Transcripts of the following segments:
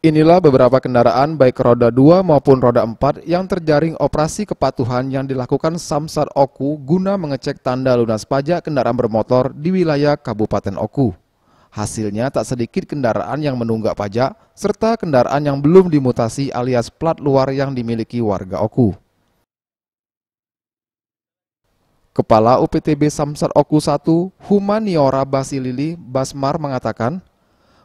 Inilah beberapa kendaraan baik roda 2 maupun roda 4 yang terjaring operasi kepatuhan yang dilakukan Samsat Oku guna mengecek tanda lunas pajak kendaraan bermotor di wilayah Kabupaten Oku. Hasilnya tak sedikit kendaraan yang menunggak pajak serta kendaraan yang belum dimutasi alias plat luar yang dimiliki warga Oku. Kepala UPTB Samsat Oku 1, Humaniora Basilili Basmar mengatakan,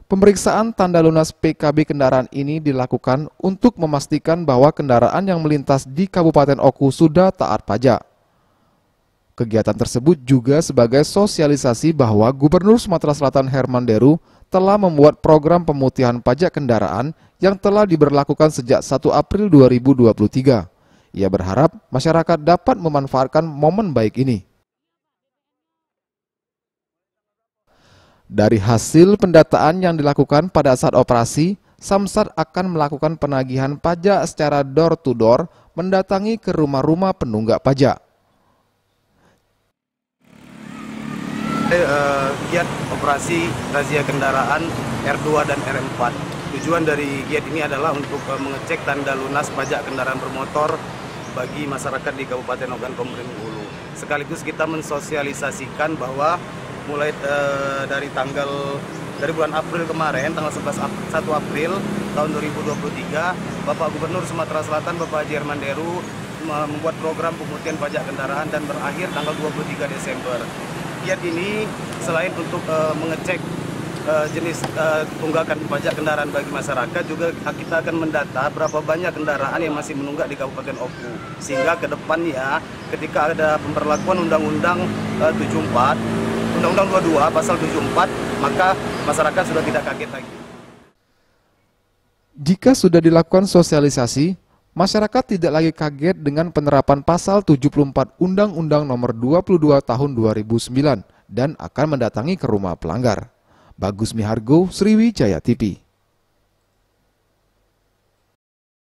Pemeriksaan tanda lunas PKB kendaraan ini dilakukan untuk memastikan bahwa kendaraan yang melintas di Kabupaten Oku sudah taat pajak. Kegiatan tersebut juga sebagai sosialisasi bahwa Gubernur Sumatera Selatan Herman Deru telah membuat program pemutihan pajak kendaraan yang telah diberlakukan sejak 1 April 2023. Ia berharap masyarakat dapat memanfaatkan momen baik ini. Dari hasil pendataan yang dilakukan pada saat operasi, Samsat akan melakukan penagihan pajak secara door to door mendatangi ke rumah-rumah penunggak pajak. Uh, giat operasi razia kendaraan R2 dan R4. Tujuan dari giat ini adalah untuk uh, mengecek tanda lunas pajak kendaraan bermotor bagi masyarakat di Kabupaten Ogan Komering Ulu. Sekaligus kita mensosialisasikan bahwa mulai uh, dari tanggal dari bulan April kemarin tanggal 11 1 April tahun 2023 Bapak Gubernur Sumatera Selatan Bapak Haji Herman Deru membuat program pemutihan pajak kendaraan dan berakhir tanggal 23 Desember. Giat ini selain untuk uh, mengecek uh, jenis uh, tunggakan pajak kendaraan bagi masyarakat juga kita akan mendata berapa banyak kendaraan yang masih menunggak di Kabupaten Oku sehingga ke depannya ketika ada pemberlakuan Undang-Undang uh, 74 Undang-Undang 22 pasal 74 maka masyarakat sudah tidak kaget lagi. Jika sudah dilakukan sosialisasi, masyarakat tidak lagi kaget dengan penerapan pasal 74 Undang-Undang Nomor 22 Tahun 2009 dan akan mendatangi ke rumah pelanggar. Bagus Mihargo, Sriwijaya TV.